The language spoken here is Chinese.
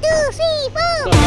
two three four。